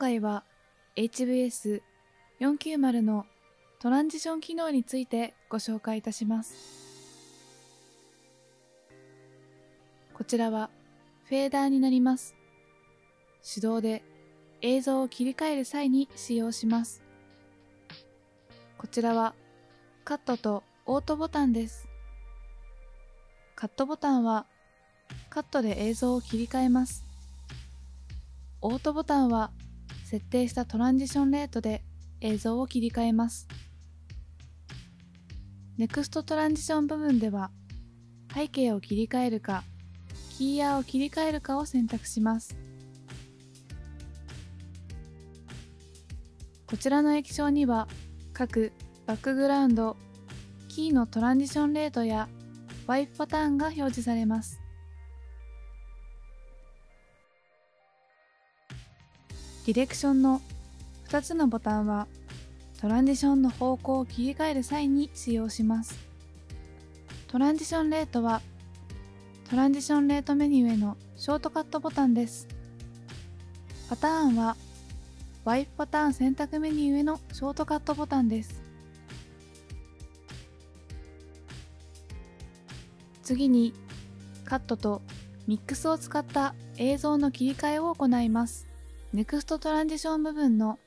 回は HVS490 のトランジション機能についてご紹介いたします。こちらはフェーダーになります。手動で映像を切り替える際に使用します。こちらはカットとオートボタンです。カットボタンはカットで映像を切り替えます。オートボタンは設定したトランジションレートで映像を切り替えます。ネクストトランジション部分では背景を切り替えるかキーヤーを切り替えるかを選択します。こちらの液晶には各バックグラウンド、キーのトランジションレートやワイプパターンが表示されます。ディレクションの2つのボタンはトランジションの方向を切り替える際に使用します。トランジションレートはトランジションレートメニューへのショートカットボタンです。パターンはワイプパターン選択メニューへのショートカットボタンです。次にカットとミックスを使った映像の切り替えを行います。ネクストトランジション部分の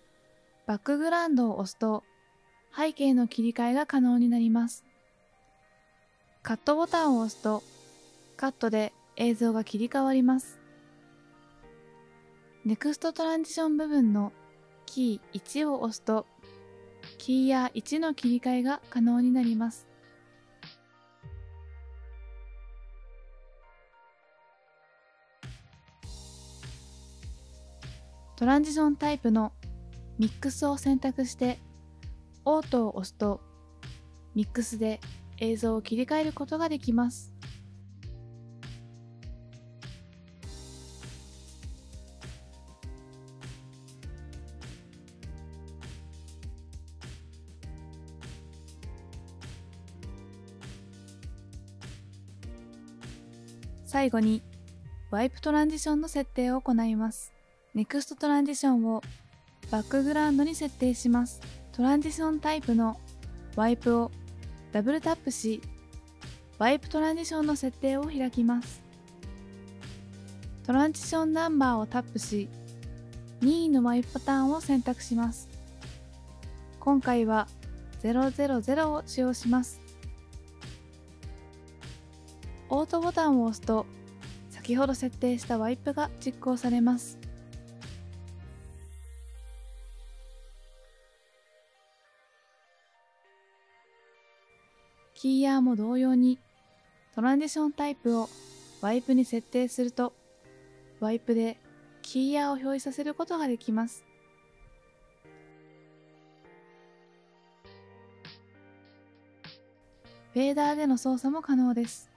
バックグラウンドを押すと背景の切り替えが可能になります。カットボタンを押すとカットで映像が切り替わります。ネクストトランジション部分のキー1を押すと、キーや1の切り替えが可能になります。トランジションタイプのミックスを選択してオートを押すとミックスで映像を切り替えることができます。最後に、ワイプトランジションの設定を行います。ネクストトランジションをバックグラウンドに設定します。トランジションタイプのワイプをダブルタップし、ワイプトランジションの設定を開きます。トランジションナンバーをタップし、任意のワイプパターンを選択します。今回は000を使用します。オートボタンを押すと先ほど設定したワイプが実行されます。キーヤーも同様にトランジションタイプをワイプに設定するとワイプでキーヤーを表示させることができます。フェーダーでの操作も可能です。